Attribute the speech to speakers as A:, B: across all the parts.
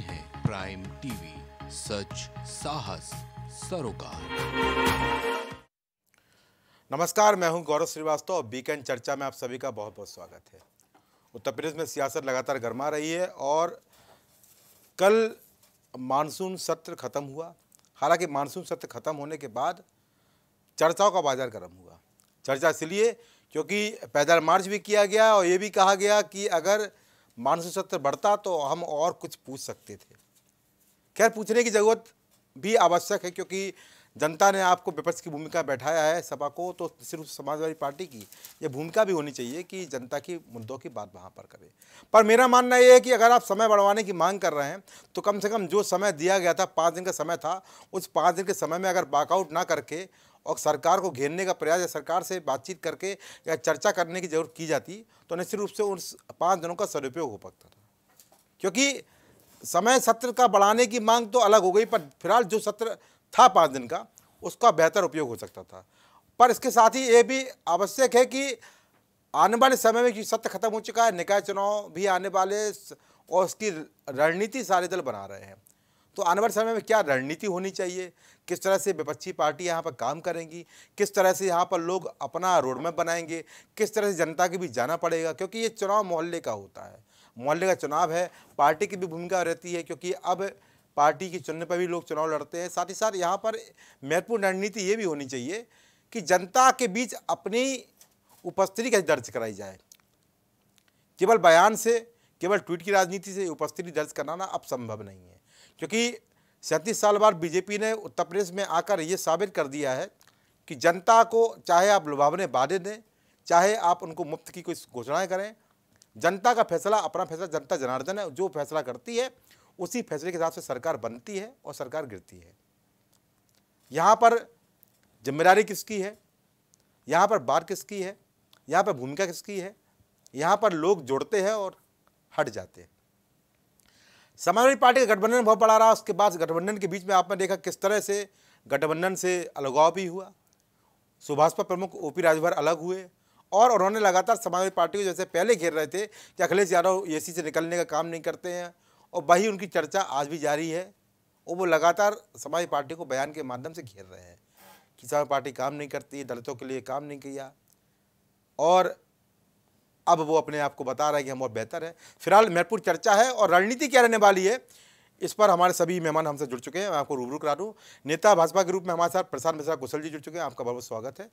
A: हैं prime TV सच साहस सरोकार
B: नमस्कार, मैं हूँ गौरव श्रीवास्तव और वीकेंड चर्चा में आप सभी का बहुत बहुत स्वागत है। उत्तर प्रदेश में सियासत लगातार गर्मा रही है और कल मानसून सत्र खत्म हुआ। हालाँकि मानसून सत्र खत्म होने के बाद चर्चाओं का बाज़ार गर्म हुआ। चर्चा इसलिए क्योंकि पैदल मार्च भी किया गया और ये भी कहा गया कि अगर मानसून सत्र बढ़ता तो हम और कुछ पूछ सकते थे। खैर, पूछने की ज़रूरत भी आवश्यक है क्योंकि जनता ने आपको विपक्ष की भूमिका बैठाया है सभा को तो सिर्फ़ समाजवादी पार्टी की ये भूमिका भी होनी चाहिए कि जनता की मुद्दों की बात वहाँ पर करे। पर मेरा मानना ये है कि अगर आप समय बढ़वाने की मांग कर रहे हैं तो कम से कम जो समय दिया गया था, पाँच दिन का समय था, उस पाँच दिन के समय में अगर बाकआउट ना करके और सरकार को घेरने का प्रयास या सरकार से बातचीत करके या चर्चा करने की ज़रूरत की जाती तो निश्चित रूप से उन पाँच दिनों का सदुपयोग हो पाता था। क्योंकि समय सत्र का बढ़ाने की मांग तो अलग हो गई, पर फ़िलहाल जो सत्र था पाँच दिन का, उसका बेहतर उपयोग हो सकता था। पर इसके साथ ही ये भी आवश्यक है कि आने वाले समय में सत्र खत्म हो चुका है, निकाय चुनाव भी आने वाले और उसकी रणनीति सारे दल बना रहे हैं। तो आने वाले समय में क्या रणनीति होनी चाहिए? किस तरह से विपक्षी पार्टी यहाँ पर काम करेंगी? किस तरह से यहाँ पर लोग अपना रोडमैप बनाएँगे? किस तरह से जनता के बीच जाना पड़ेगा? क्योंकि ये चुनाव मोहल्ले का होता है। मोहल्ले का चुनाव है, पार्टी की भी भूमिका रहती है, क्योंकि अब पार्टी की चुनने पर भी लोग चुनाव लड़ते हैं। साथ ही साथ यहाँ पर महत्वपूर्ण रणनीति ये भी होनी चाहिए कि जनता के बीच अपनी उपस्थिति कैसे दर्ज कराई जाए। केवल बयान से, केवल ट्वीट की राजनीति से उपस्थिति दर्ज कराना अब संभव नहीं है। क्योंकि सैंतीस साल बाद बीजेपी ने उत्तर प्रदेश में आकर ये साबित कर दिया है कि जनता को चाहे आप लुभावने वादे दें, चाहे आप उनको मुफ़्त की कोई घोषणाएँ करें, जनता का फैसला अपना फैसला, जनता जनार्दन है, जो फैसला करती है, उसी फैसले के हिसाब से सरकार बनती है और सरकार गिरती है। यहाँ पर ज़िम्मेदारी किसकी है? यहाँ पर बात किसकी है? यहाँ पर भूमिका किसकी है? यहाँ पर लोग जोड़ते हैं और हट जाते हैं। समाजवादी पार्टी का गठबंधन बहुत बड़ा रहा, उसके बाद गठबंधन के बीच में आपने देखा किस तरह से गठबंधन से अलगाव भी हुआ। सुभाषपा प्रमुख ओपी राजभर अलग हुए और उन्होंने लगातार समाजवादी पार्टी को जैसे पहले घेर रहे थे कि अखिलेश यादव एसी से निकलने का काम नहीं करते हैं और वही उनकी चर्चा आज भी जारी है और वो लगातार समाजवादी पार्टी को बयान के माध्यम से घेर रहे हैं। कि समाजवादी पार्टी काम नहीं करती, दलितों के लिए काम नहीं किया और अब वो अपने आप को बता रहा है कि हम और बेहतर है। फ़िलहाल महत्वपूर्ण चर्चा है और रणनीति क्या रहने वाली है, इस पर हमारे सभी मेहमान हमसे जुड़ चुके हैं। मैं आपको रूबरू करा दूँ। नेता भाजपा के रूप में हमारे साथ प्रसाद मिश्रा कुशल जी जुड़ चुके हैं। आपका बहुत बहुत स्वागत है।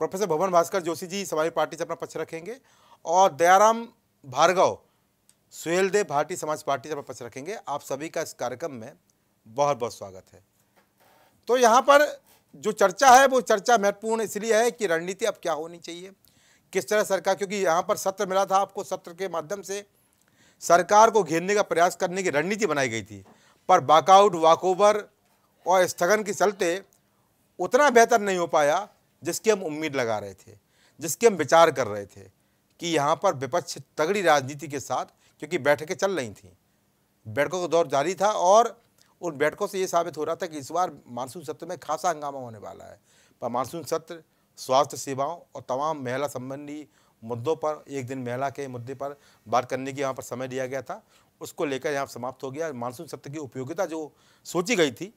B: प्रोफेसर भवन भास्कर जोशी जी समाजवादी पार्टी से अपना पक्ष रखेंगे और दयाराम भार्गव सुहेल देव भारतीय समाज पार्टी से अपना पक्ष रखेंगे। आप सभी का इस कार्यक्रम में बहुत बहुत स्वागत है। तो यहाँ पर जो चर्चा है, वो चर्चा महत्वपूर्ण इसलिए है कि रणनीति अब क्या होनी चाहिए? किस तरह सरकार, क्योंकि यहाँ पर सत्र मिला था आपको सत्र के माध्यम से, सरकार को घेरने का प्रयास करने की रणनीति बनाई गई थी। पर बाकआउट, वॉकओवर और स्थगन के चलते उतना बेहतर नहीं हो पाया जिसकी हम उम्मीद लगा रहे थे, जिसके हम विचार कर रहे थे कि यहाँ पर विपक्ष तगड़ी राजनीति के साथ, क्योंकि बैठकें चल रही थी। बैठकों का दौर जारी था और उन बैठकों से ये साबित हो रहा था कि इस बार मानसून सत्र में खासा हंगामा होने वाला है। पर मानसून सत्र स्वास्थ्य सेवाओं और तमाम महिला संबंधी मुद्दों पर, एक दिन महिला के मुद्दे पर बात करने की यहाँ पर समय दिया गया था। उसको लेकर यहाँ समाप्त हो गया। मानसून सत्र की उपयोगिता जो सोची गई थी,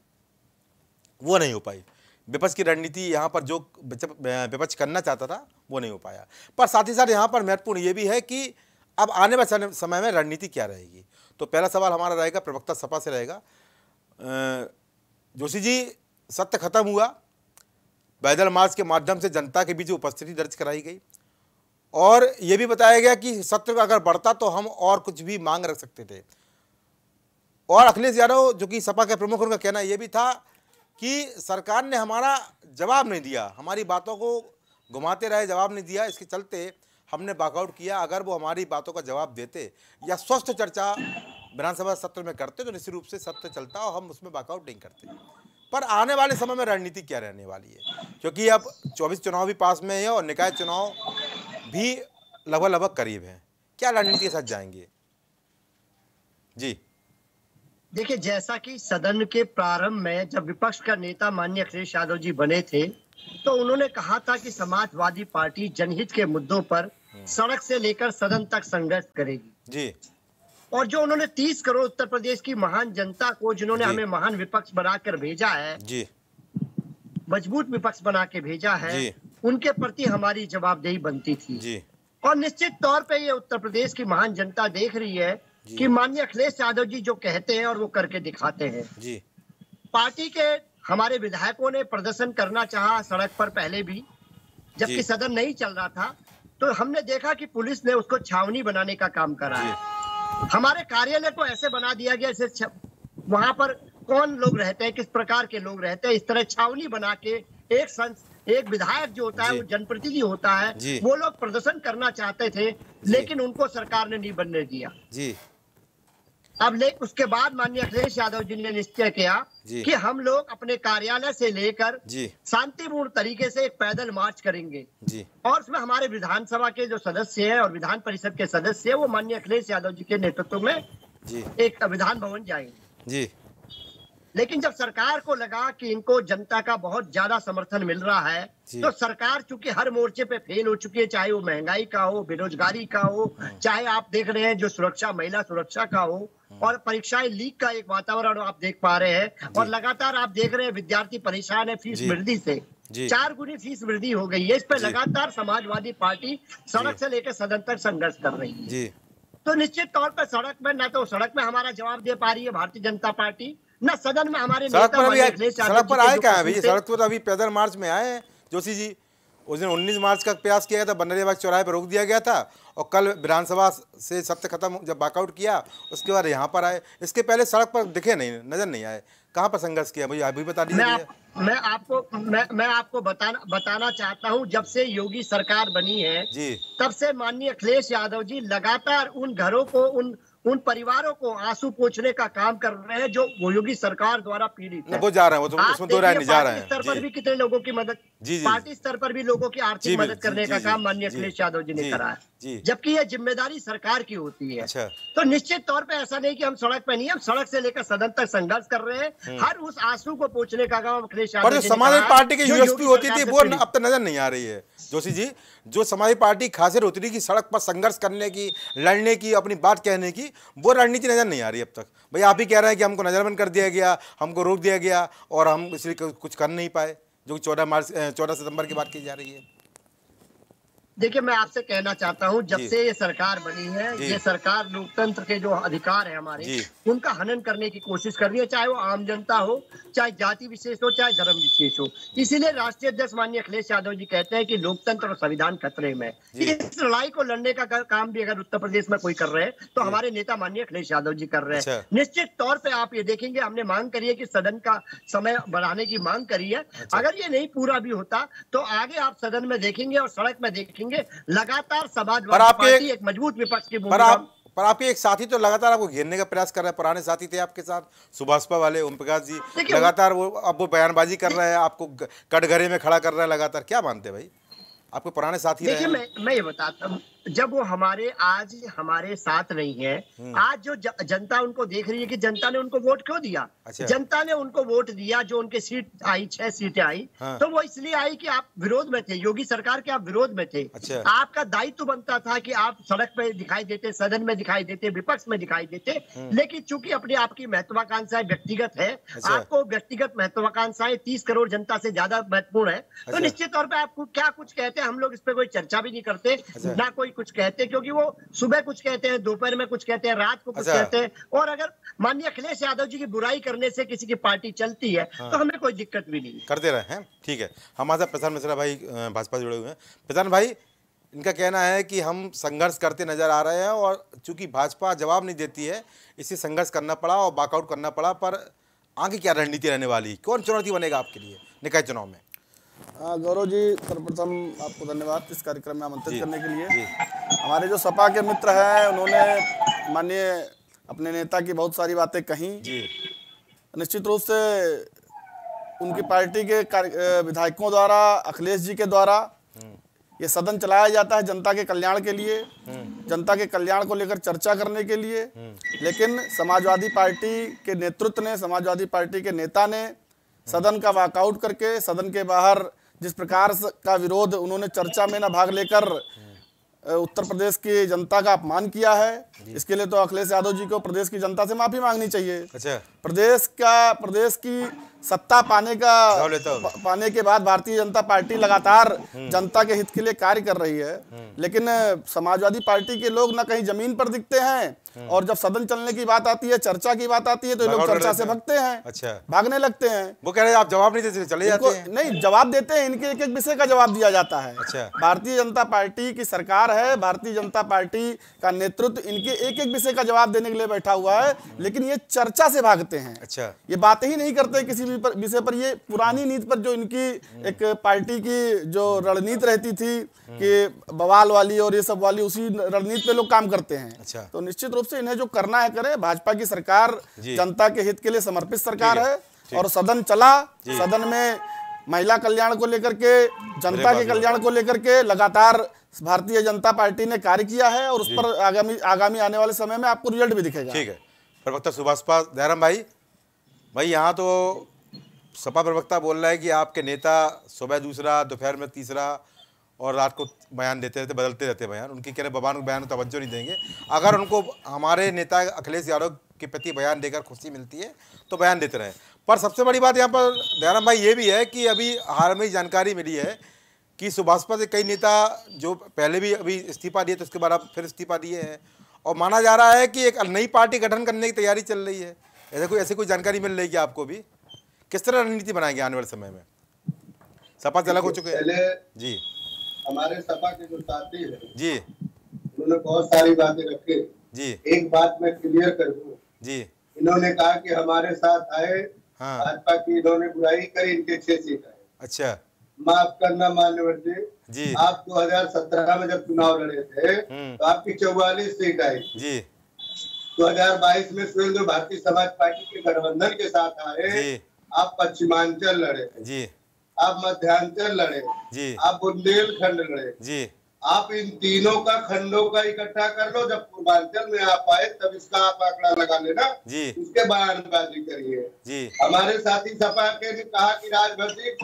B: वो नहीं हो पाई। विपक्ष की रणनीति यहाँ पर जो विपक्ष करना चाहता था, वो नहीं हो पाया। पर साथ ही साथ यहाँ पर महत्वपूर्ण ये भी है कि अब आने वाले समय में रणनीति क्या रहेगी? तो पहला सवाल हमारा रहेगा, प्रवक्ता सपा से रहेगा। जोशी जी, सत्य खत्म हुआ। पैदल मार्च के माध्यम से जनता के बीच उपस्थिति दर्ज कराई गई। और ये भी बताया गया कि सत्र अगर बढ़ता तो हम और कुछ भी मांग रख सकते थे। और अखिलेश यादव, जो कि सपा के प्रमुख, उनका कहना यह भी था कि सरकार ने हमारा जवाब नहीं दिया। हमारी बातों को घुमाते रहे, जवाब नहीं दिया। इसके चलते हमने बाकआउट किया। अगर वो हमारी बातों का जवाब देते या स्वस्थ चर्चा विधानसभा सत्र में करते तो निश्चित रूप से सत्र चलता और हम उसमें बाकआउट नहीं करते। पर आने वाले समय में रणनीति क्या रहने वाली है? क्योंकि अब 24 चुनाव भी पास में है और निकाय चुनाव भी लगभग लगभग करीब है। क्या रणनीति के साथ जाएँगे? जी।
C: देखिए जैसा कि सदन के प्रारंभ में जब विपक्ष का नेता माननीय अखिलेश यादव जी बने थे तो उन्होंने कहा था कि समाजवादी पार्टी जनहित के मुद्दों पर हम्म। सड़क से लेकर सदन तक संघर्ष करेगी। जी। और जो उन्होंने तीस करोड़ उत्तर प्रदेश की महान जनता को जिन्होंने हमें महान विपक्ष बनाकर भेजा है
B: जी।
C: मज़बूत विपक्ष बना के भेजा है। उनके प्रति हमारी जवाबदेही बनती थी।
B: जी।
C: और निश्चित तौर पे ये उत्तर प्रदेश की महान जनता देख रही है। कि माननीय अखिलेश यादव जी जो कहते हैं और वो करके दिखाते हैं।
B: जी।
C: पार्टी के हमारे विधायकों ने प्रदर्शन करना चाहा सड़क पर पहले भी जबकि सदन नहीं चल रहा था तो हमने देखा कि पुलिस ने उसको छावनी बनाने का काम करा है। हमारे कार्यालय को ऐसे बना दिया गया जैसे वहाँ पर कौन लोग रहते हैं किस प्रकार के लोग रहते हैं इस तरह छावनी बना के एक संस एक विधायक जो होता है वो जनप्रतिनिधि होता है वो लोग प्रदर्शन करना चाहते थे लेकिन उनको सरकार ने नहीं बनने दिया।
B: जी।
C: अब ले उसके बाद माननीय अखिलेश यादव जी ने निश्चय किया। कि हम लोग अपने कार्यालय से लेकर शांतिपूर्ण तरीके से एक पैदल मार्च करेंगे।
B: जी।
C: और उसमें हमारे विधानसभा के जो सदस्य हैं और विधान परिषद के सदस्य हैं वो माननीय अखिलेश यादव जी के नेतृत्व में
B: जी।
C: एक विधान भवन जाएँगे।
B: जी।
C: लेकिन जब सरकार को लगा कि इनको जनता का बहुत ज़्यादा समर्थन मिल रहा है तो सरकार चूँकि हर मोर्चे पे फेल हो चुकी है चाहे वो महँगाई का हो बेरोजगारी का हो चाहे आप देख रहे हैं जो सुरक्षा महिला सुरक्षा का हो और परीक्षाएँ लीक का एक वातावरण आप देख पा रहे हैं और लगातार आप देख रहे हैं विद्यार्थी परेशान है फ़ीस वृद्धि से। चार गुनी फ़ीस वृद्धि हो गई है इस पर लगातार समाजवादी पार्टी सड़क से लेकर सदन तक संघर्ष कर रही है। तो निश्चित तौर पर सड़क में न तो सड़क में हमारा जवाब दे पा रही है भारतीय जनता पार्टी न सदन में हमारे
B: सड़क पर अभी सड़क पर आए क्या भैया? सड़क पर तो अभी पैदल मार्च में आए हैं। जोशी जी उस दिन 19 मार्च का प्रयास किया गया था बनरेबाग चौराहे पर रोक दिया गया था और कल विधानसभा से सत्र खत्म जब वॉकआउट किया उसके बाद यहाँ पर आए। इसके पहले सड़क पर दिखे नहीं नज़र नहीं आए। कहाँ पर संघर्ष किया? भैया अभी बता दीजिए
C: मैं आप, मैं आपको मैं मैं आपको बताना बताना चाहता हूँ जब से योगी सरकार बनी है
B: जी।
C: तब से माननीय अखिलेश यादव जी लगातार उन घरों को उन उन परिवारों को आँसू पोछने का काम कर रहे हैं जो वो योगी सरकार द्वारा पीड़ित
B: वो जा रहे हैं वो तो उसमें दो राय नहीं जा रहे
C: स्तर पर भी कितने लोगों की मदद
B: जी, जी।
C: पार्टी स्तर पर भी लोगों की आर्थिक मदद करने का काम माननीय अखिलेश यादव जी ने करा है। जबकि ये ज़िम्मेदारी सरकार की होती है।
B: अच्छा।
C: तो निश्चित तौर पर ऐसा नहीं की हम सड़क पे नहीं हम सड़क से लेकर सदन तक संघर्ष कर रहे हैं। हर उस आँसू को पोछने का काम अखिलेश यादव
B: पर समाजवादी पार्टी की यूएसपी होती थी वो अब तक नज़र नहीं आ रही है। जोशी जी जो समाजवादी पार्टी खासिर उतरी की सड़क पर संघर्ष करने की, लड़ने की, अपनी बात कहने की, वो रणनीति नज़र नहीं आ रही अब तक। भाई आप ही कह रहे हैं कि हमको नजरबंद कर दिया गया, हमको रोक दिया गया और हम इसलिए कुछ कर नहीं पाए, जो चौदह मार्च, चौदह सितंबर की बात की जा रही है।
C: देखिए मैं आपसे कहना चाहता हूँ जब से ये सरकार बनी है ये सरकार लोकतंत्र के जो अधिकार है हमारे उनका हनन करने की कोशिश कर रही है चाहे वो आम जनता हो चाहे जाति विशेष हो चाहे धर्म विशेष हो। इसीलिए राष्ट्रीय अध्यक्ष माननीय अखिलेश यादव जी कहते हैं कि लोकतंत्र और संविधान खतरे में इस लड़ाई को लड़ने का काम भी अगर उत्तर प्रदेश में कोई कर रहे हैं तो हमारे नेता माननीय अखिलेश यादव जी कर रहे हैं।
B: अच्छा।
C: निश्चित तौर पर आप ये देखेंगे हमने मांग करी है कि सदन का समय बढ़ाने की मांग करी है।
B: अच्छा।
C: अगर ये नहीं पूरा भी होता तो आगे आप सदन में देखेंगे और सड़क में देखेंगे लगातार
B: पर
C: समाजवादी
B: आपके-
C: पार्टी एक मज़बूत विपक्ष की
B: पर
C: भूमिका।
B: आप पर आपके एक साथी तो लगातार आपको घेरने का प्रयास कर रहे हैं। पुराने साथी थे आपके साथ सुभाषपा वाले ओम प्रकाश जी। लगातार वो अब वो बयानबाजी कर रहे हैं आपको कटघरे में खड़ा कर रहे हैं लगातार। क्या मानते हैं भाई? आपके पुराने साथी
C: देखिए मैं मैं ये बताता हूँ। जब वो हमारे आज हमारे साथ नहीं है
B: हम्म।
C: आज जो जनता उनको देख रही है कि जनता ने उनको वोट क्यों दिया
B: अच्छा।
C: जनता ने उनको वोट दिया जो उनके सीट आई छह सीटें आई
B: हाँ।
C: तो वो इसलिए आई कि आप विरोध में थे योगी सरकार के आप विरोध में थे
B: अच्छा।
C: आपका दायित्व बनता था कि आप सड़क पे दिखाई देते सदन में दिखाई देते विपक्ष में दिखाई देते लेकिन चूँकि अपनी आपकी महत्वाकांक्षाएँ व्यक्तिगत है
B: अच्छा।
C: आपको व्यक्तिगत महत्वाकांक्षाएँ तीस करोड़ जनता से ज़्यादा महत्वपूर्ण है तो
B: अच्छा।
C: निश्चित तौर पर आपको क्या कुछ कहते हैं हम लोग इस पर कोई चर्चा भी नहीं करते
B: अच्छा।
C: ना कोई कुछ कहते क्योंकि वो सुबह कुछ कहते हैं दोपहर में कुछ कहते हैं रात को कुछ
B: अच्छा।
C: कहते हैं। और अगर माननीय अखिलेश यादव जी की बुराई करने से किसी की पार्टी चलती है
B: हाँ।
C: तो हमें कोई दिक्कत भी नहीं है।
B: करते रहे हैं ठीक है। हमारे साथ प्रधान मिश्रा भाई भाजपा से जुड़े हुए हैं। प्रधान भाई इनका कहना है कि हम संघर्ष करते नज़र आ रहे हैं और चूँकि भाजपा जवाब नहीं देती है इसी संघर्ष करना पड़ा और वॉकआउट करना पड़ा पर आगे क्या रणनीति रहने वाली? कौन चुनौती बनेगा आपके लिए निकाय चुनाव में?
D: हाँ, गौरव जी सर्वप्रथम आपको धन्यवाद इस कार्यक्रम में आमंत्रित करने के लिए। हमारे जो सपा के मित्र हैं उन्होंने माननीय अपने नेता की बहुत सारी बातें कही। निश्चित रूप से उनकी पार्टी के विधायकों द्वारा अखिलेश जी के द्वारा ये सदन चलाया जाता है जनता के कल्याण के लिए जनता के कल्याण को लेकर चर्चा करने के लिए। लेकिन समाजवादी पार्टी के नेतृत्व ने समाजवादी पार्टी के नेता ने सदन का वॉकआउट करके, सदन के बाहर जिस प्रकार का विरोध उन्होंने चर्चा में ना भाग लेकर उत्तर प्रदेश की जनता का अपमान किया है। इसके लिए तो अखिलेश यादव जी को प्रदेश की जनता से माफ़ी मांगनी चाहिए।
B: अच्छा।
D: प्रदेश का प्रदेश की सत्ता पाने का पाने के बाद भारतीय जनता पार्टी लगातार जनता के हित के लिए कार्य कर रही है। लेकिन समाजवादी पार्टी के लोग ना कहीं ज़मीन पर दिखते हैं और जब सदन चलने की बात आती है चर्चा की बात आती है तो लोग चर्चा से। भगते हैं
B: अच्छा।
D: भागने लगते हैं।
B: वो कह रहे हैं आप जवाब नहीं देते चले जाते हैं।
D: नहीं जवाब देते हैं इनके एक एक विषय का जवाब दिया जाता है।
B: अच्छा।
D: भारतीय जनता पार्टी की सरकार है भारतीय जनता पार्टी का नेतृत्व इनके एक एक विषय का जवाब देने के लिए बैठा हुआ है लेकिन ये चर्चा से भागते हैं।
B: अच्छा।
D: ये बातें ही नहीं करते किसी भी विषय पर। ये पुरानी नीति पर जो इनकी एक पार्टी की जो रणनीति रहती थी कि बवाल वाली और ये सब वाली उसी रणनीति पे लोग काम करते हैं।
B: अच्छा।
D: तो निश्चित रूप से इन्हें जो करना है करे। भाजपा की सरकार जनता के हित के लिए समर्पित सरकार
B: है।
D: और सदन चला। सदन में महिला कल्याण को लेकर के जनता के कल्याण को लेकर के लगातार भारतीय जनता पार्टी ने कार्य किया है और उस पर आगामी आगामी आने वाले समय में आपको रिज़ल्ट भी दिखेगा।
B: ठीक है। प्रवक्ता सुभाष पास दयाराम भाई भाई यहाँ तो सपा प्रवक्ता बोल रहा है कि आपके नेता सुबह दूसरा दोपहर में तीसरा और रात को बयान देते रहते बदलते रहते बयान। उनके कह रहे बयान बयान को तवज्जो नहीं देंगे। अगर उनको हमारे नेता अखिलेश यादव के प्रति बयान देकर खुशी मिलती है तो बयान देते रहें। पर सबसे बड़ी बात यहाँ पर दयाराम भाई ये भी है कि अभी हाल में जानकारी मिली है कि सुभाषपा से कई नेता जो पहले भी अभी इस्तीफा दिए तो उसके बाद अब फिर इस्तीफा दिए हैं। और माना जा रहा है कि एक नई पार्टी गठन करने की तैयारी चल रही है। ऐसे कोई ऐसी कोई जानकारी मिल रही है आपको भी? किस तरह रणनीति बनाएँगे आने वाले समय में? सपा अलग हो चुके हैं। जी।
E: हमारे सपा के जो साथी हैं
B: जी।
E: उन्होंने बहुत सारी बातें रखी।
B: जी।
E: एक बात मैं क्लियर कर दूँ।
B: जी।
E: इन्होंने कहा कि हमारे साथ आए
B: हाँ।
E: भाजपा की इन्होंने बुराई करी इनके छह सीट आए।
B: अच्छा।
E: माफ़ करना मान्यवर जी।
B: जी।
E: आप 2017 में जब चुनाव लड़े थे
B: हम्म।
E: तो आपकी चौवालीस सीट आई।
B: जी।
E: 2022 में जो भारतीय समाज पार्टी के गठबंधन के साथ आए आप पश्चिमांचल लड़े।
B: जी।
E: आप मध्यांचल लड़े।
B: जी।
E: आप बुंदेलखंड लड़े।
B: जी।
E: आप इन तीनों का खंडों का इकट्ठा कर लो जब पूर्वांचल में आप आए तब इसका आप आंकड़ा लगा लेना।
B: जी।
E: उसके बयानबाजी करिए।
B: जी।
E: हमारे साथी सपा के ने कहा कि राजभर जी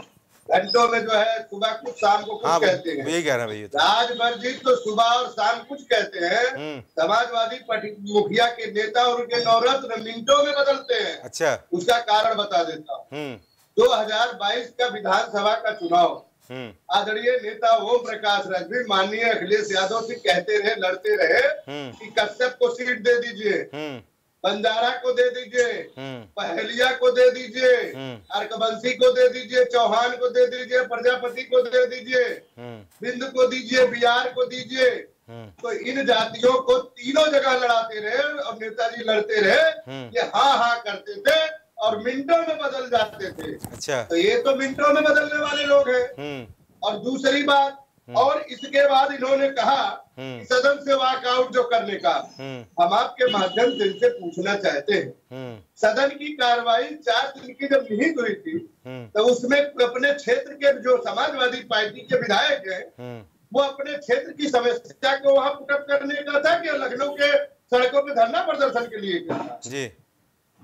E: घंटों में जो है सुबह कुछ शाम को कुछ
B: हाँ
E: कहते हैं।
B: यही कह रहे हैं भैया। तो।
E: तो सुबह और शाम कुछ कहते हैं।
B: हम्म।
E: समाजवादी पार्टी मुखिया के नेता और उनके नवरत्न मिनटों में बदलते हैं।
B: अच्छा।
E: उसका कारण बता देता हूँ।
B: हम्म।
E: 2022 का विधानसभा का चुनाव।
B: हम्म।
E: आदरणीय नेता ओम प्रकाश राजवी माननीय अखिलेश यादव से कहते रहे लड़ते रहे
B: हम्म।
E: कि कश्यप को सीट दे दीजिए।
B: हम्म।
E: बंजारा को दे दीजिए
B: हम्म।
E: पहलिया को दे दीजिए
B: हम्म।
E: अर्कबंसी को दे दीजिए चौहान को दे दीजिए प्रजापति को दे दीजिए
B: हम्म।
E: बिंद को दीजिए बिहार को दीजिए। तो इन जातियों को तीनों जगह लड़ाते रहे और नेताजी लड़ते रहे। ये हाँ हाँ करते थे और मिनटों में बदल जाते थे।
B: अच्छा।
E: तो ये तो मिनटों में बदलने वाले लोग हैं। और दूसरी बात और इसके बाद इन्होंने कहा
B: हम्म।
E: सदन से वॉकआउट जो करने का
B: हम्म।
E: हम आपके माध्यम से इनसे पूछना चाहते हैं।
B: हम्म।
E: सदन की कार्रवाई चार दिन की जब निहित हुई थी
B: हम्म।
E: तो उसमें अपने क्षेत्र के जो समाजवादी पार्टी के विधायक हैं
B: हम्म।
E: वो अपने क्षेत्र की समस्या को वहाँ पुटअप करने का था कि लखनऊ के सड़कों पर धरना प्रदर्शन के लिए
B: जी।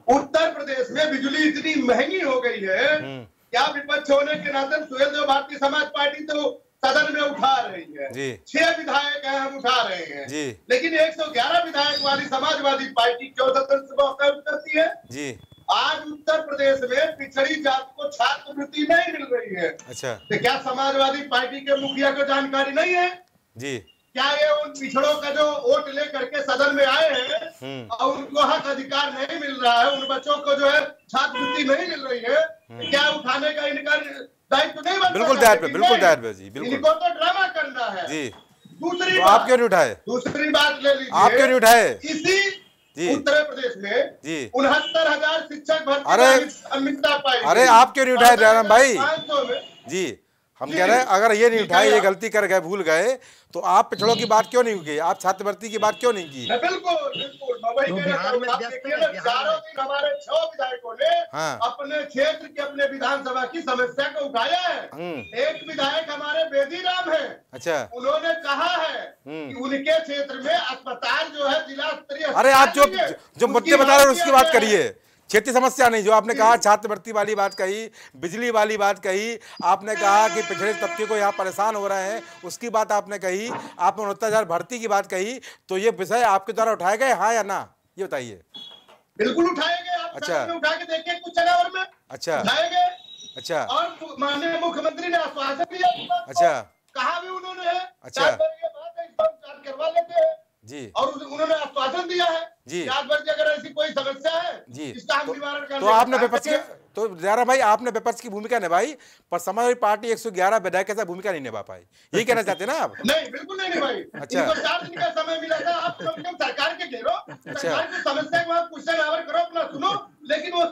E: उत्तर प्रदेश में बिजली इतनी महँगी हो गई है
B: हम्म।
E: क्या विपक्ष होने के नाते सुहेल देव भारतीय समाज पार्टी तो सदन में उठा रही है।
B: जी।
E: छह विधायक हैं हम उठा रहे हैं।
B: जी।
E: लेकिन 111 विधायक वाली समाजवादी पार्टी क्यों सदन से वॉकआउट करती है?
B: जी।
E: आज उत्तर प्रदेश में पिछड़ी जात को छात्रवृत्ति नहीं मिल रही है।
B: अच्छा।
E: तो क्या समाजवादी पार्टी के मुखिया को जानकारी नहीं है?
B: जी।
E: क्या ये उन पिछड़ों का जो वोट लेकर के सदन में आए हैं
B: हम्म।
E: और उनको हक अधिकार नहीं मिल रहा है उन बच्चों को जो है छात्रवृत्ति नहीं मिल रही है तो क्या उठाने का इनका
B: बिल्कुल दायर पे, बिल्कुल दायर पे जी, बिल्कुल।
E: इनको तो ड्रामा करना है
B: जी
E: दूसरी
B: तो
E: बात
B: आप क्यों नहीं उठाए
E: दूसरी बात ले लीजिए
B: आप क्यों नहीं उठाए
E: इसी
B: जी।
E: उत्तर प्रदेश में
B: जी।
E: उनहत्तर हज़ार शिक्षक भर्ती
B: अरे-
E: अमिता पाई
B: अरे आप क्यों नहीं उठाए जयराम भाई? जी हम कह रहे हैं अगर ये नहीं उठाए ये गलती कर गए भूल गए तो आप पिछड़ों की बात क्यों नहीं की आप छात्रवृत्ति की बात क्यों नहीं की
C: तो
E: हूँ
C: में
E: आप
C: व्यस्त
E: देखिए ना
C: बिहार
E: चारों
C: में।
E: दिन हमारे छह विधायकों ने। अपने क्षेत्र के अपने विधानसभा की समस्या को उठाया है
B: हम्म।
E: एक विधायक हमारे बेदी राम है
B: अच्छा
E: उन्होंने कहा है
B: हम्म।
E: कि उनके क्षेत्र में अस्पताल जो है जिला स्तरीय
B: अरे आप जो जो मुद्दे बता रहे हैं उसकी बात करिए क्षेत्रीय समस्या नहीं जो आपने कहा छात्रवृत्ति वाली बात कही बिजली वाली बात कही आपने कहा कि पिछड़े तबके को यहाँ परेशान हो रहे हैं उसकी बात आपने कही आपने उनहत्तर हज़ार भर्ती की बात कही तो ये विषय आपके द्वारा उठाए गए हाँ या ना ये बताइए
E: बिल्कुल उठाए आप
B: अच्छा।
E: उठा के देखिए कुछ जगह और में
B: अच्छा
E: उठाएँगे
B: अच्छा
E: और माननीय मुख्यमंत्री ने आश्वासन दिया।
B: अच्छा।
E: कहा भी उन्होंने
B: अच्छा।
E: है करवा लेते हैं
B: जी
E: और उन्होंने आश्वासन दिया है
B: जी।
E: अगर ऐसी कोई समस्या है
B: जी।
E: इसका हम
B: तो,
E: निवारण
B: तो आपने विपक्ष की तो जरा भाई आपने विपक्ष की भूमिका निभाई पर समाजवादी पार्टी 111 विधायक ऐसा भूमिका नहीं निभा पाई। यही कहना चाहते ना आप?
E: नहीं बिल्कुल नहीं भाई
B: अच्छा।
E: इनको चार दिन का समय मिला था आप कम कम सरकार के घेरो। सरकार की समस्या के बाद क्वेश्चन आवर करो अपना सुनो लेकिन वो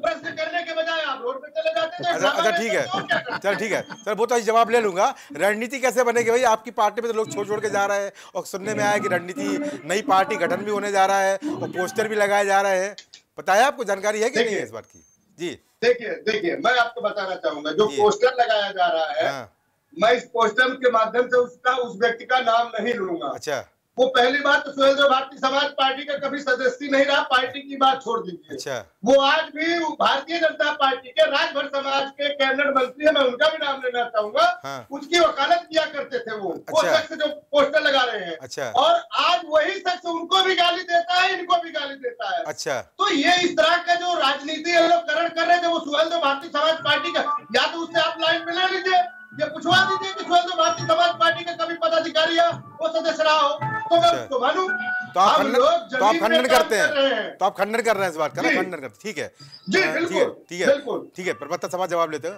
E: प्रश्न करने के बजाय आप रोड पे चले जाते थे
B: अच्छा अच्छा ठीक है। चल ठीक है। सर वो तो जवाब ले लूँगा। रणनीति कैसे बनेगी भाई? आपकी पार्टी में तो लोग छोड़ छोड़ के जा रहे हैं और सुनने में आया कि रणनीति नई पार्टी गठन भी होने जा रहा है। और पोस्टर भी लगाए जा रहे हैं। बताया आपको जानकारी है कि नहीं है इस बात की? जी।
E: देखिए देखिए मैं आपको बताना चाहूँगा जो। पोस्टर लगाया जा रहा है
B: हाँ।
E: मैं इस पोस्टर के माध्यम से उसका उस व्यक्ति का नाम नहीं लूँगा।
B: अच्छा।
E: वो पहली बात तो सुहेल भारतीय समाज पार्टी का कभी सदस्य नहीं रहा पार्टी की बात छोड़ दीजिए।
B: अच्छा।
E: वो आज भी भारतीय जनता पार्टी के राजभर समाज के कैबिनेट मंत्री है मैं उनका भी नाम लेना चाहूँगा।
B: हाँ।
E: उसकी वकालत किया करते थे वो। वो
B: अच्छा।
E: शख्स जो पोस्टर लगा रहे हैं।
B: अच्छा।
E: और आज वही शख्स उनको भी गाली देता है इनको भी गाली देता है।
B: अच्छा।
E: तो ये इस तरह का जो राजनीति लोग करण कर रहे थे वो सुहेल भारतीय समाज पार्टी का या तो उससे आप लाइन में ले लीजिए। ये पूछवा दीजिए कि सुहेल भारतीय समाज पार्टी का कभी पदाधिकारी या वो सदस्य रहा हो। तो मैं
B: अच्छा।
E: उसको मानू
B: तो आप खंडन तो आप खंडन करते हैं। तो आप खंडन कर रहे हैं इस बात का ना? खंडन करते ठीक है।
E: जी,
B: ठीक
E: बिल्कुल,
B: ठीक है ठीक है प्रवक्ता सभा जवाब लेते हो।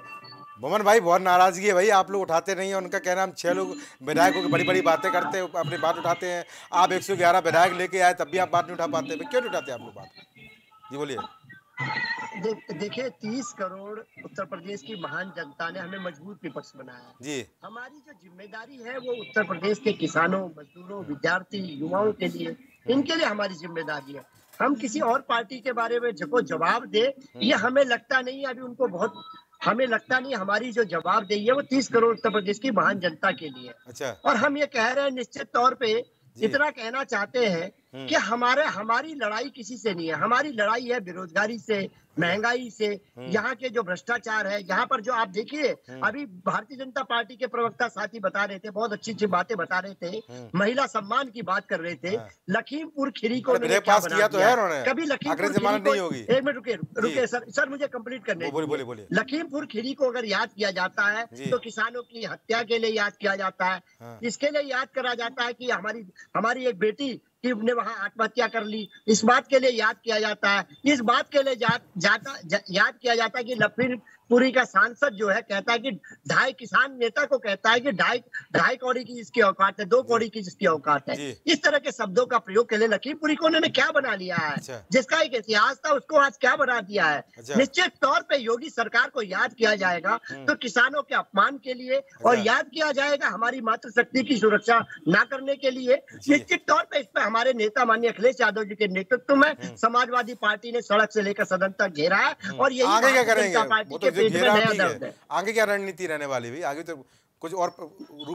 B: मोमन भाई बहुत नाराज़गी है भाई आप लोग उठाते नहीं है उनका कहना हम छह लोग विधायकों की बड़ी बड़ी बातें करते हैं अपनी बात उठाते हैं। आप एक सौ ग्यारह विधायक लेके आए तब भी आप बात नहीं उठा पाते। क्यों नहीं उठाते आप लोग बात? जी बोलिए।
C: दे, देखिए तीस करोड़ उत्तर प्रदेश की महान जनता ने हमें मज़बूत विपक्ष बनाया। है
B: जी।
C: हमारी जो ज़िम्मेदारी है वो उत्तर प्रदेश के किसानों मजदूरों विद्यार्थी युवाओं के लिए इनके लिए हमारी ज़िम्मेदारी है। हम किसी और पार्टी के बारे में जो जवाब दे ये हमें लगता नहीं है अभी उनको बहुत हमें लगता नहीं हमारी जो जवाब दे है वो तीस करोड़ उत्तर प्रदेश की महान जनता के लिए
B: अच्छा।
C: और हम ये कह रहे हैं निश्चित तौर पे इतना कहना चाहते हैं कि हमारे हमारी लड़ाई किसी से नहीं है। हमारी लड़ाई है बेरोजगारी से महँगाई से यहाँ के जो भ्रष्टाचार है यहाँ पर जो आप देखिए अभी भारतीय जनता पार्टी के प्रवक्ता साथी बता रहे थे बहुत अच्छी अच्छी बातें बता रहे थे। महिला सम्मान की बात कर रहे थे लखीमपुर खीरी को
B: पास किया तो है
C: कभी लखीमपुर। एक मिनट रुके रुके सर सर मुझे कंप्लीट करने। लखीमपुर खीरी को अगर याद किया जाता है तो किसानों की हत्या के लिए याद किया जाता है।
B: हाँ।
C: इसके लिए याद करा जाता है की हमारी हमारी एक बेटी की ने वहाँ आत्महत्या कर ली? इस बात के लिए याद किया जाता है। इस बात के लिए जाता जा, याद किया जाता है कि लखीमपुरी का सांसद जो है कहता है कि ढाई किसान नेता को कहता है कि ढाई ढाई कौड़ी की जिसकी औकात है दो कौड़ी की जिसकी औकात है। इस तरह के शब्दों का प्रयोग के लिए लखीमपुरी को उन्होंने क्या बना लिया है?
B: अच्छा।
C: जिसका एक इतिहास था उसको आज क्या बना दिया है?
B: अच्छा।
C: निश्चित तौर पे योगी सरकार को याद किया जाएगा तो किसानों के अपमान के लिए और
B: अच्छा।
C: याद किया जाएगा हमारी मातृशक्ति की सुरक्षा ना करने के लिए। निश्चित तौर पर इस पर हमारे नेता माननीय अखिलेश यादव जी के नेतृत्व में समाजवादी पार्टी ने सड़क से लेकर सदन तक घेरा है और यही
B: आगे क्या करेंगे
C: जनता पार्टी के में
B: घेरा
C: दर्द
B: है
C: है।
B: आगे क्या रणनीति रहने वाली भाई? आगे तो कुछ और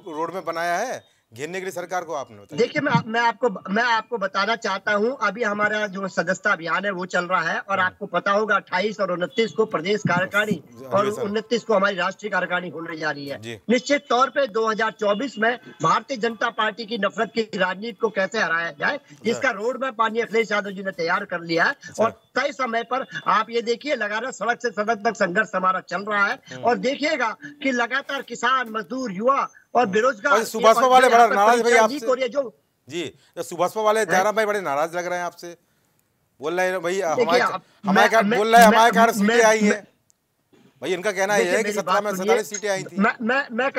B: रोड में बनाया है? घेरने के लिए सरकार को आपने
C: देखिए मैं मैं आपको मैं आपको बताना चाहता हूँ अभी हमारा जो सदस्यता अभियान है वो चल रहा है और आपको पता होगा 28 और उनतीस को प्रदेश कार्यकारिणी और
B: अधिवेशन।
C: उनतीस को हमारी राष्ट्रीय कार्यकारिणी होने जा रही है। निश्चित तौर पे 2024 में भारतीय जनता पार्टी की नफरत की राजनीति को कैसे हराया जाए जिसका रोड मैप माननीय अखिलेश यादव जी ने तैयार कर लिया है और तय समय पर आप ये देखिए लगातार सड़क से सड़क तक संघर्ष हमारा चल रहा है। और देखिएगा कि लगातार किसान मजदूर युवा और बेरोजगार
B: और सुभाषपा वाले बड़ा नाराज़ भाई आपसे।
C: रही जो
B: जी तो सुभाषपा वाले जयराम भाई बड़े नाराज़ लग रहे हैं आपसे। बोल रहे हैं भाई हमारे हमारे कारण बोल रहे हैं हमारे कारण सीटें आई है। भाई इनका कहना ये है कि सत्रह में। सैतालीस सीटें आई थी।
C: मैं मैं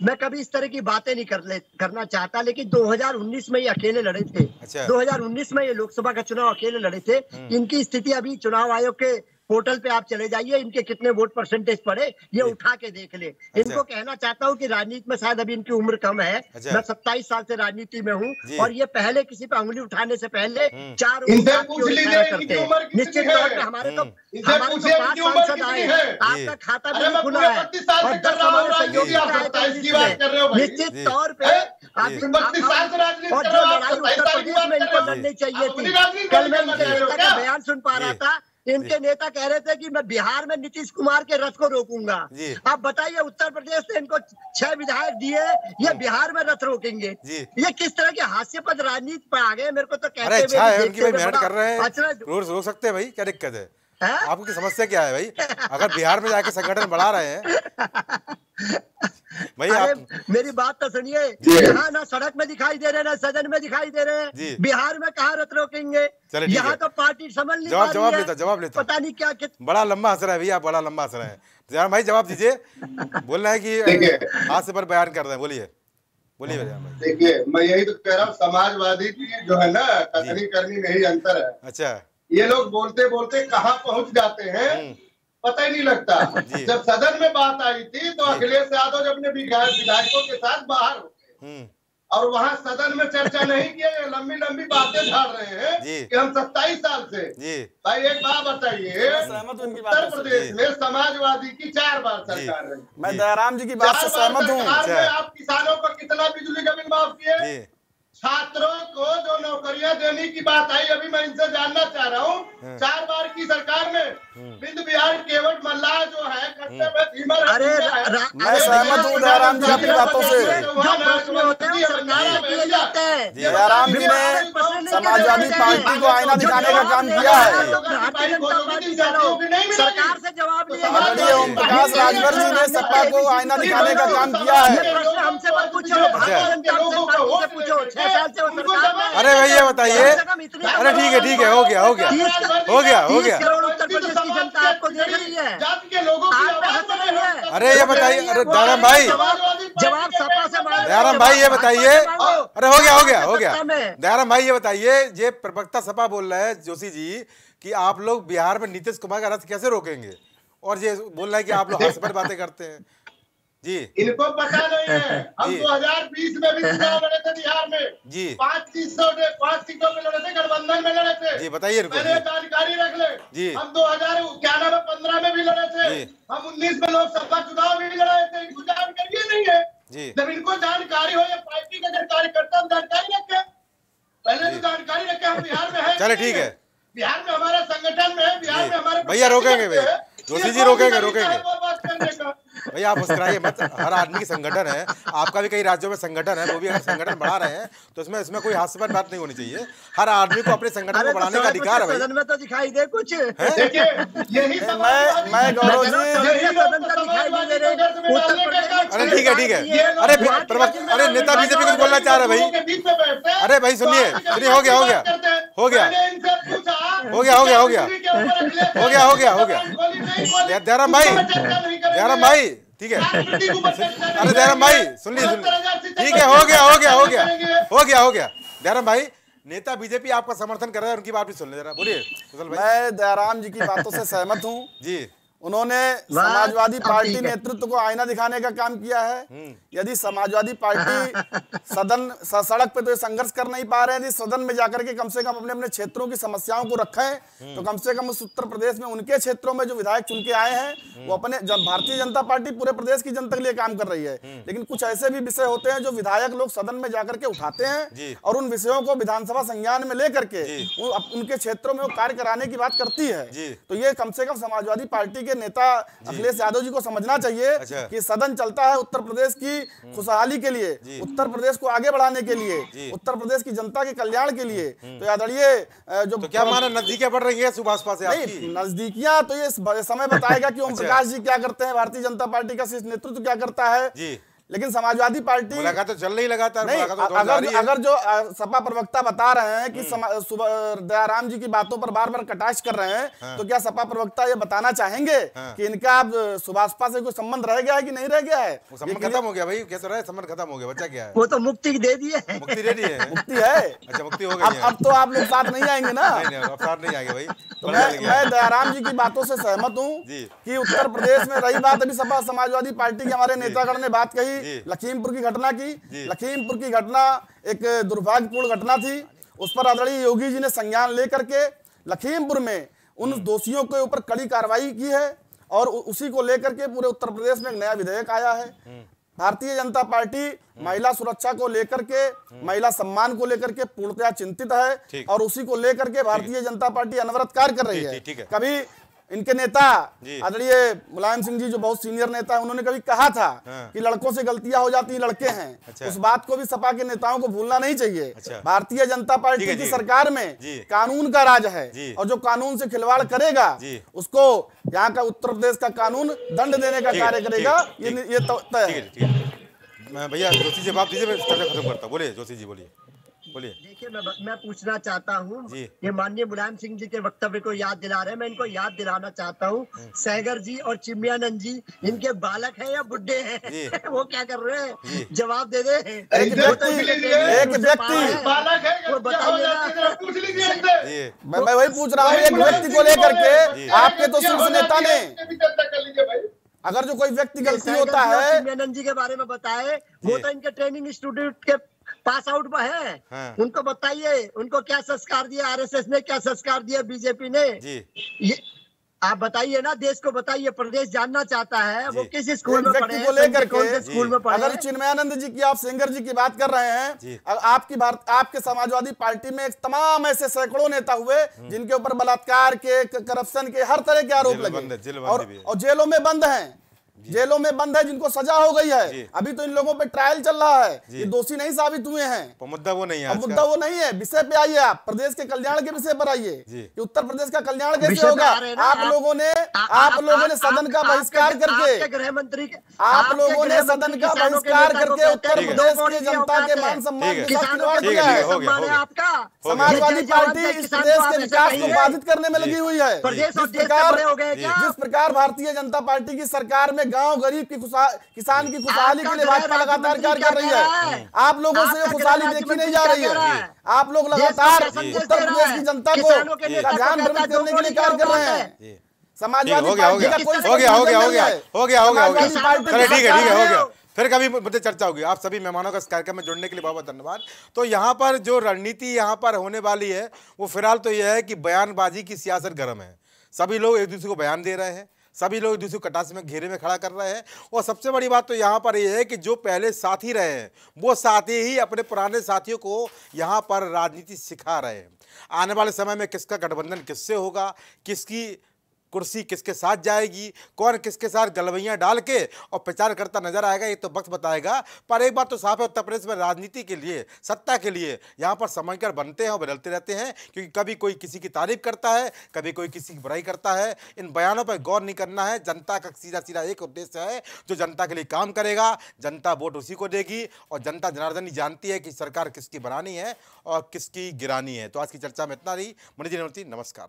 C: मैं कभी इस तरह की बातें नहीं कर ले करना चाहता लेकिन 2019 में ये अकेले लड़े थे।
B: अच्छा।
C: 2019 में ये लोकसभा का चुनाव अकेले लड़े थे। इनकी स्थिति अभी चुनाव आयोग के पोर्टल पे आप चले जाइए इनके कितने वोट परसेंटेज पड़े ये उठा के देख ले। इनको कहना चाहता हूँ कि राजनीति में शायद अभी इनकी उम्र कम है।
B: अच्छा।
C: मैं सत्ताईस साल से राजनीति में हूँ और ये पहले किसी पे उंगली उठाने से पहले चार इशारा
E: इनकी
C: करते हैं। निश्चित तौर पे हमारे तो हमारे तो पाँच सांसद आए। आपका खाता भी खुला है। और दस
E: रहा
C: हमारे सहयोगी
E: आप
C: आए थे
E: 27 की
C: इसमें।
E: बात कर रहे हो भाई।
C: निश्चित तौर पे? आप-
B: जी।
E: तुम 32 साल से राजनीति
C: और जो
E: हो,
C: लड़ाई उत्तर प्रदेश में इनको लड़नी चाहिए थी। कल मैं इनके
E: चाह रहे
C: नेता का बयान सुन पा रहा था इनके नेता कह रहे थे कि मैं बिहार में नीतीश कुमार के रथ को रोकूँगा। आप बताइए उत्तर प्रदेश से इनको छह विधायक दिए ये बिहार में रथ रोकेंगे। ये किस तरह के हास्यपद राजनीति पर आ गए? मेरे को तो कहते
B: अच्छा है उनकी मेहनत कर रहे हैं। रोज रोक सकते हैं भाई क्या दिक्कत है? आपको समस्या क्या है भाई? अगर बिहार में जाके संगठन बढ़ा रहे हैं। भाई आप
C: मेरी बात तो सुनिए। यहाँ ना सड़क में दिखाई दे रहे ना सदन में दिखाई दे रहे। हैं बिहार में कहा रथ रोकेंगे? यहाँ तो पार्टी समझ नहीं
B: जवाब- जवाब। लेता, जवाब लेता।
C: पता नहीं क्या
B: बड़ा लंबा हंस रहा है भैया बड़ा लंबा हंस रहे हैं। जयराम भाई जवाब दीजिए। बोलना है कि
E: देखिए।
B: हाथ से पर बयान कर रहे हैं बोलिए। बोलिए
E: देखिए मैं यही तो कह रहा हूँ समाजवादी की जो है ना कथनी करनी में ही अंतर है।
B: अच्छा।
E: ये लोग बोलते बोलते कहाँ पहुँच जाते हैं?
B: हम्म।
E: पता ही नहीं लगता। जब सदन में बात आई थी तो अखिलेश यादव जब अपने विधायकों के साथ बाहर हो गए।
B: हम्म।
E: और वहाँ सदन में चर्चा नहीं किए ये लंबी लंबी बातें झाड़ रहे हैं कि हम सत्ताईस साल से। भाई एक बात बताइए उत्तर प्रदेश में समाजवादी की चार बार सरकार रही
D: मैं दयाराम जी की बात से सहमत हूँ।
E: आप किसानों को कितना बिजली का बिल माफ़ किए? छात्रों को जो नौकरियाँ देने की बात आई अभी मैं इनसे जानना चाह रहा हाँ।
C: अरे
D: मैं सहमत हूँ जयराम जी की बातों से।
C: जयराम
B: जी
D: ने समाजवादी पार्टी को आईना दिखाने का काम किया है।
C: सरकार से जवाब
D: ओम प्रकाश राजभर जी ने सपा को आईना दिखाने का काम किया है
C: हमसे मत पूछो। छह साल से है।
B: अरे भैया बताइए।
C: कम से कम इतनी-
B: अरे ठीक है ठीक है हो गया हो गया। हो गया हो गया।
C: करोड़ उत्तर प्रदेश की जनता आपको रही है।
B: अरे ये बताइए अरे दयाराम भाई।
C: जवाब सपा से
B: दयाराम भाई ये बताइए। अरे हो गया हो गया हो गया। दयाराम भाई ये बताइए ये प्रवक्ता सपा बोल रहा है जोशी जी कि आप लोग बिहार में नीतीश कुमार का रथ कैसे रोकेंगे? और ये बोल रहा है कि आप लोग हंस पर बातें करते हैं। जी।
E: इनको पता नहीं है। हम
B: जी।
E: 2020 में भी चुनाव लड़े थे बिहार में।
B: जी।
E: पाँच सीटों में पाँच सीटों में लड़े थे गठबंधन में लड़े थे।
B: जी बताइए
E: मैंने जानकारी रख ले।
B: जी।
E: हम दो हज़ार इक्यानवे में पंद्रह में भी लड़े थे।
B: जी।
E: हम उन्नीस में लोकसभा चुनाव भी लड़े थे। इनको जानकारी नहीं है।
B: जी।
E: जब इनको जानकारी हो ये पार्टी का अगर कार्यकर्ता हम जानकारी रखे। पहले। तो जानकारी रखे हम बिहार में है
B: चले ठीक है।
E: बिहार में हमारा संगठन में है बिहार में हमारे
B: भैया रोकेंगे भैया। जोशी जी रोकेंगे,
E: सा
B: रोकेंगे। भैया आप मुस्कुराइए मत। हर आदमी की संगठन है। आपका भी कई राज्यों में संगठन है वो भी अगर संगठन बढ़ा रहे हैं तो इसमें इसमें कोई हास्यपद बात नहीं होनी चाहिए। हर आदमी को अपने संगठन को
C: तो
B: बढ़ाने का अधिकार है
C: सदन में तो दिखाई दे कुछ।
E: यही
D: मैं मैं गौरव जी
B: अरे ठीक है ठीक है। अरे अरे नेता बीजेपी कुछ बोलना चाह रहे भाई। अरे भाई सुनिए। सुनिए हो गया हो गया। हो। गया। हो गया हो गया हो गया। हो गया हो गया हो गया। दयाराम भाई। दयाराम भाई ठीक है। अरे जयराम भाई सुन ली सुन ली। ठीक है हो गया हो गया हो गया हो गया हो गया। जयराम भाई नेता बीजेपी आपका समर्थन कर रहा है उनकी बात भी सुन ले जरा बोलिए।
D: मैं दयाराम जी की बातों से सहमत हूँ।
B: जी।
D: उन्होंने समाजवादी पार्टी नेतृत्व को आईना दिखाने का काम किया है। यदि समाजवादी पार्टी सदन सड़क पे तो ये संघर्ष कर नहीं पा रहे हैं यदि सदन में जाकर के कम से कम अपने अपने क्षेत्रों की समस्याओं को रखें तो कम से कम उस उत्तर प्रदेश में उनके क्षेत्रों में जो विधायक चुन के आए हैं वो अपने जब भारतीय जनता पार्टी पूरे प्रदेश की जनता के लिए काम कर रही है। लेकिन कुछ ऐसे भी विषय होते हैं जो विधायक लोग सदन में जाकर के उठाते हैं और उन विषयों को विधानसभा संज्ञान में लेकर के उनके क्षेत्रों में वो कार्य कराने की बात करती है। तो ये कम से कम समाजवादी पार्टी के नेता अखिलेश यादव जी को समझना चाहिए
B: अच्छा।
D: कि सदन चलता है उत्तर प्रदेश की खुशहाली के लिए उत्तर प्रदेश को आगे बढ़ाने के लिए उत्तर प्रदेश की जनता के कल्याण के लिए। तो आदरणीय जो
B: तो क्या माना नजदीकियाँ बढ़ रही है सुभाष
D: पास नजदीकियाँ तो ये समय बताएगा की ओम
B: अच्छा।
D: प्रकाश जी क्या करते हैं भारतीय जनता पार्टी का शीर्ष नेतृत्व क्या करता है? लेकिन समाजवादी पार्टी
B: मुलाकात तो चल रही लगातार
D: नहीं
B: तो
D: अगर
B: है।
D: अगर जो सपा प्रवक्ता बता रहे हैं कि सुबह- दयाराम जी की बातों पर बार बार कटाक्ष कर रहे हैं हाँ। तो क्या सपा प्रवक्ता ये बताना चाहेंगे
B: हाँ।
D: कि इनका अब सुभाषपा से कोई संबंध रह गया है कि नहीं रह गया है?
B: संबंध खत्म हो गया भाई कैसे रहा है संबंध खत्म हो गया बच्चा क्या है?
C: वो तो मुक्ति दे दिए हैं।
B: मुक्ति रेडी है।
D: मुक्ति है।
B: अच्छा मुक्ति हो गई
D: अब तो आप लोग साथ नहीं आएँगे ना?
B: नहीं नहीं साथ नहीं आएँगे भाई।
D: तो मैं दयाराम जी की बातों से सहमत हूँ। कि उत्तर प्रदेश में रही बात अभी सपा समाजवादी पार्टी के हमारे नेतागण ने बात कही
B: जी।
D: लखीमपुर की घटना की। लखीमपुर की घटना एक दुर्भाग्यपूर्ण घटना थी। उस पर आदरणीय योगी जी ने संज्ञान लेकर के लखीमपुर में उन दोषियों के ऊपर कड़ी कार्रवाई की है और उसी को लेकर के पूरे उत्तर प्रदेश में एक नया विधेयक आया है। भारतीय जनता पार्टी महिला सुरक्षा को लेकर के महिला सम्मान को लेकर के पूर्णतया चिंतित है और उसी को लेकर के भारतीय जनता पार्टी अनवरत कार्य कर रही है। कभी इनके नेता आदरणीय मुलायम सिंह जी जो बहुत सीनियर नेता है उन्होंने कभी कहा था
B: हाँ।
D: कि लड़कों से गलतियाँ हो जाती हैं लड़के हैं।
B: अच्छा।
D: उस बात को भी सपा के नेताओं को भूलना नहीं चाहिए।
B: अच्छा।
D: भारतीय जनता पार्टी की सरकार में कानून का राज है और जो कानून से खिलवाड़ करेगा उसको यहाँ का उत्तर प्रदेश का कानून दंड देने का कार्य करेगा ये ये तो तय
B: भैया जोशी जी जवाब दीजिए मैं खत्म करता बोलिए जोशी जी बोलिए। बोलिए।
C: देखिए मैं मैं पूछना चाहता हूँ। ये माननीय मुलायम सिंह जी के वक्तव्य को याद दिला रहे हैं। मैं इनको याद दिलाना चाहता हूँ।
B: हम्म।
C: सैगर जी और चिमियानंद जी इनके बालक हैं या बुढ़े हैं? वो क्या कर रहे हैं? जवाब दे दे।
D: एक
C: तो
D: व्यक्ति-
B: जी।
D: मैं मैं वही पूछ रहा हूँ एक व्यक्ति को लेकर के आपके तो शीर्ष नेता ने
E: भी चर्चा कर लीजिए भाई।
D: अगर जो कोई व्यक्ति गलती होता है
C: जी के बारे में बताए। वो तो इनके ट्रेनिंग इंस्टीट्यूट के पास आउट में है।
B: हाँ।
C: उनको बताइए उनको क्या संस्कार दिया? आरएसएस ने क्या संस्कार दिया? बीजेपी ने?
B: जी।
C: ये आप बताइए ना देश को बताइए। प्रदेश जानना चाहता है वो किस स्कूल में पढ़े
D: को लेकर
C: कौन से स्कूल में पढ़े
D: अगर चिन्मयानंद जी की आप सिंगर जी की बात कर रहे हैं आपकी भारत आपके समाजवादी पार्टी में तमाम ऐसे सैकड़ों नेता हुए जिनके ऊपर बलात्कार के करप्शन के हर तरह के आरोप लगे। और जेलों में बंद हैं। जेलों में बंद है जिनको सजा हो गई है। अभी तो इन लोगों पे ट्रायल चल रहा है। ये दोषी नहीं साबित हुए हैं।
B: मुद्दा वो नहीं है
D: मुद्दा वो नहीं है। विषय पे आइए आप। प्रदेश के कल्याण के विषय पर आइए। कि उत्तर प्रदेश का कल्याण कैसे होगा? आप लोगों ने आप लोगों ने सदन का बहिष्कार करके
C: गृह मंत्री
D: आप लोगों ने सदन का बहिष्कार करके उत्तर प्रदेश की जनता के मान सम्मान के साथ खिलवाड़
C: के
B: ठीक
D: किया
B: है।
C: आपका।
D: समाजवादी पार्टी इस
C: किसान
D: देश
C: को
D: विकास को बाधित करने में लगी हुई है। जिस प्रकार
C: बड़े हो गए क्या?
D: जिस प्रकार भारतीय जनता पार्टी की सरकार में गाँव गरीब की किसान की खुशहाली के लिए भाजपा लगातार कार्य कर रही
C: क्या
D: है? आप लोगों से खुशहाली देखी नहीं जा रही है? आप लोग लगातार उत्तर प्रदेश की जनता
C: को
D: ध्यान भ्रमित करने के लिए
C: करोड़ की
D: कार्य कर रहे हैं? समाजवादी
B: हो गया हो
D: पार्टी
B: गया
D: का कोई
B: हो गया हो गया हो गया
D: हो।
B: गया हो गया हो गया। चलो ठीक है ठीक है हो गया। फिर कभी मुद्दे चर्चा होगी। आप सभी मेहमानों का इस कार्यक्रम में जुड़ने के लिए बहुत बहुत धन्यवाद। तो यहाँ पर जो रणनीति यहाँ पर होने वाली है वो फ़िलहाल तो यह है कि बयानबाजी की सियासत गर्म है। सभी लोग एक दूसरे को बयान दे रहे हैं। सभी लोग दूसरे कटास में घेरे में खड़ा कर रहे हैं। और सबसे बड़ी बात तो यहाँ पर ये है कि जो पहले साथी रहे हैं, वो साथी ही अपने पुराने साथियों को यहाँ पर राजनीति सिखा रहे हैं। आने वाले समय में किसका गठबंधन किससे होगा, किसकी कुर्सी किसके साथ जाएगी, कौन किसके साथ गलवैयाँ डाल के और प्रचार करता नज़र आएगा, ये तो वक्त बताएगा। पर एक बात तो साफ़ है उत्तर प्रदेश में राजनीति के लिए, सत्ता के लिए यहाँ पर समझकर बनते हैं और बदलते रहते हैं, क्योंकि कभी कोई किसी की तारीफ़ करता है, कभी कोई किसी की बुराई करता है। इन बयानों पर गौर नहीं करना है। जनता का सीधा सीधा एक उद्देश्य है, जो जनता के लिए काम करेगा, जनता वोट उसी को देगी और जनता जनार्दन जानती है कि सरकार किसकी बनानी है और किसकी गिरानी है। तो आज की चर्चा में इतना रही मणि जी नमस्कार।